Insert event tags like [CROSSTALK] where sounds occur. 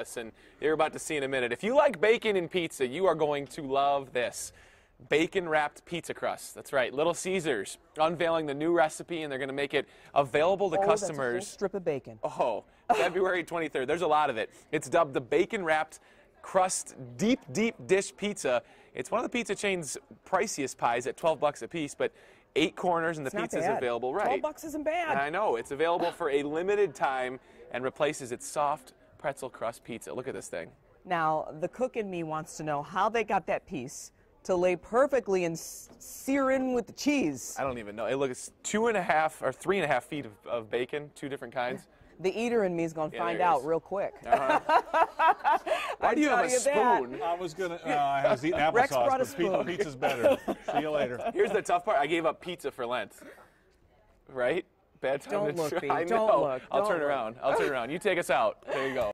us, and you're about to see in a minute. If you like bacon and pizza, you are going to love this. Bacon wrapped pizza crust. That's right. Little Caesars unveiling the new recipe, and they're going to make it available to Oh, that's a whole customers. strip of bacon. Oh, February 23rd. There's a lot of it. It's dubbed the bacon wrapped crust deep, deep dish pizza. It's one of the pizza chain's priciest pies at 12 bucks a piece, but eight corners and the pizza's bad. available. Right. 12 bucks isn't bad. I know. It's available for a limited time and replaces its soft pretzel crust pizza. Look at this thing. Now, the cook in me wants to know how they got that piece to lay perfectly and sear in with the cheese. I don't even know. It looks two and a half or three and a half feet of, of bacon, two different kinds. The eater in me is going to Yeah, find out is. real quick. [LAUGHS] Why do you have a tell you that. spoon? I was gonna. Uh, I was eating [LAUGHS] Rex applesauce, brought a but pi- spoon. pizza's better. [LAUGHS] See you later. Here's the tough part. I gave up pizza for Lent. Right? Bad time Don't to look, try. B. I Don't know. look. I'll Don't turn look. around. I'll turn around. You take us out. There you go.